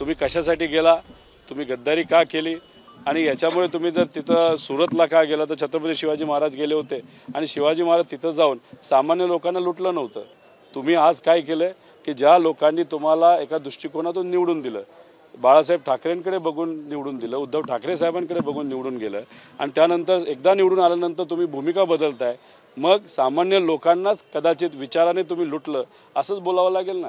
तुम्ही कशासाठी गेला? तुम्ही गद्दारी का केली? आणि याच्यामुळे तुम्ही जर तिथं सुरतला का गेला? तर छत्रपती शिवाजी महाराज गेले होते. आणि शिवाजी महाराज तिथं जाऊन सामान्य लोकांना लुटलं नव्हतं. तुम्ही आज काय केलं? की ज्या लोकांनी तुम्हाला एका दृष्टिकोनातून निवडून दिलं बाळासाहेब ठाकरेंकडे बघून निवडून दिलं उद्धव ठाकरे साहेबांकडे बघून निवडून गेलं आणि त्यानंतर एकदा निवडून आल्यानंतर तुम्ही भूमिका बदलताय मग सामान्य लोकांनाच कदाचित विचाराने तुम्ही लुटलं असंच बोलावं लागेल ना?